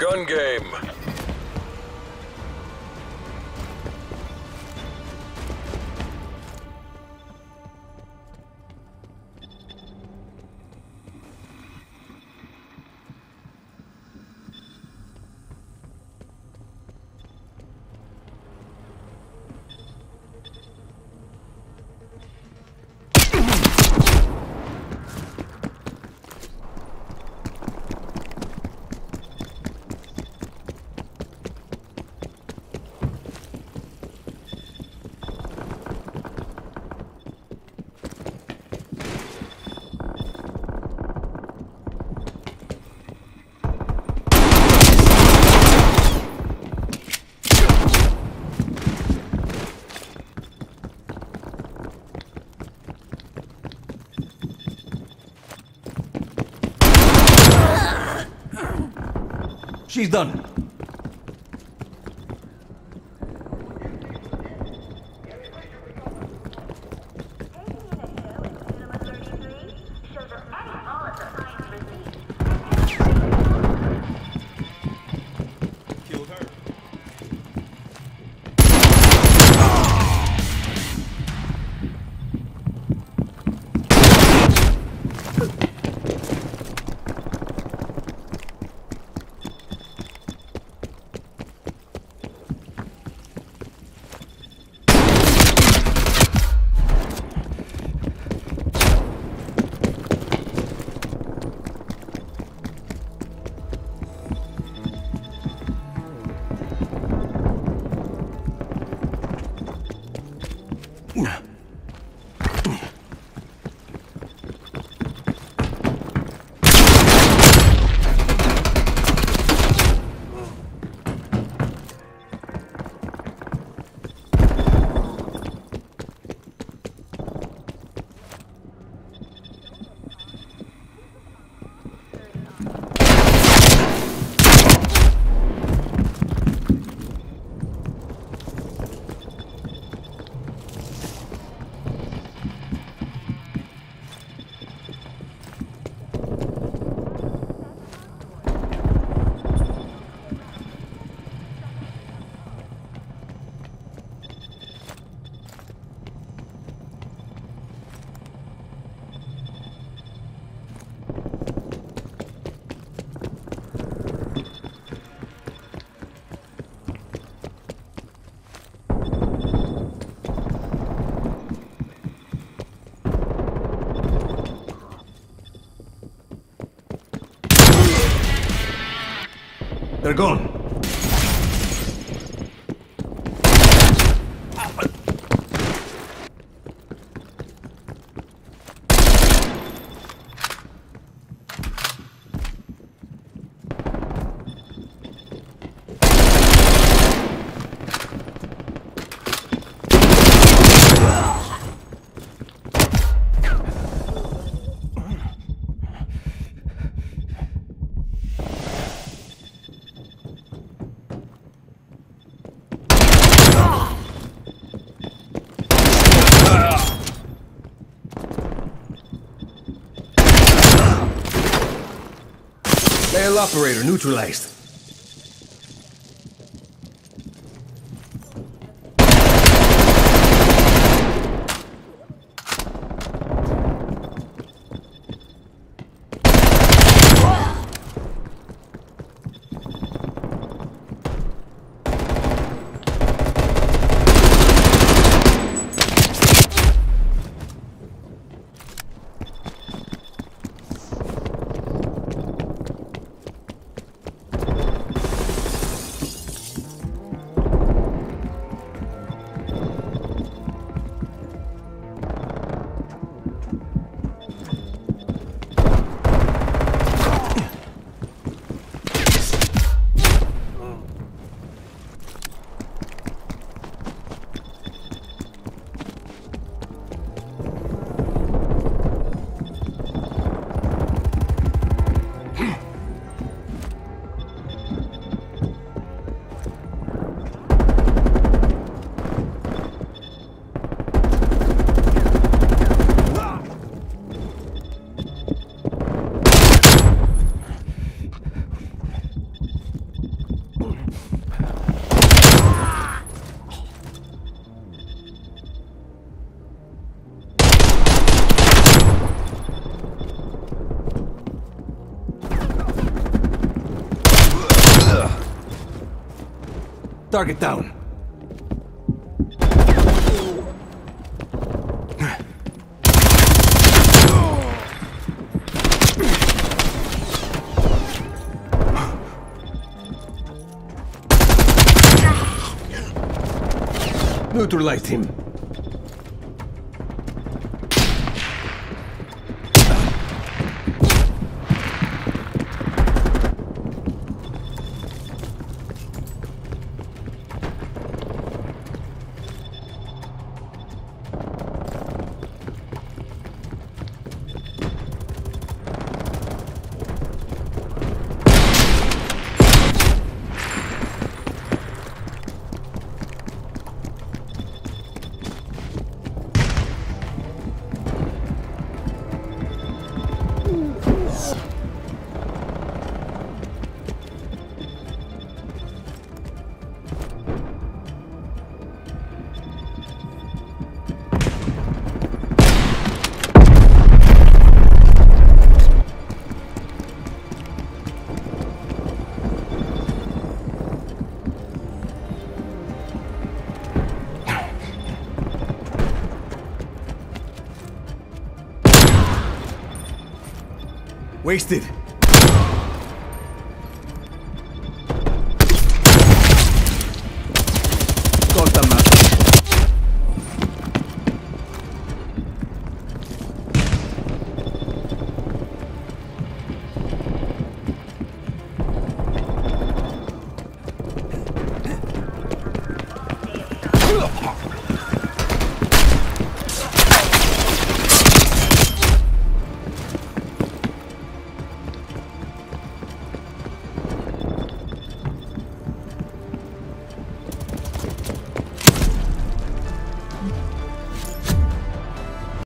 Gun game. She's done. They're gone. Operator neutralized. Target down. Neutralized him. Wasted.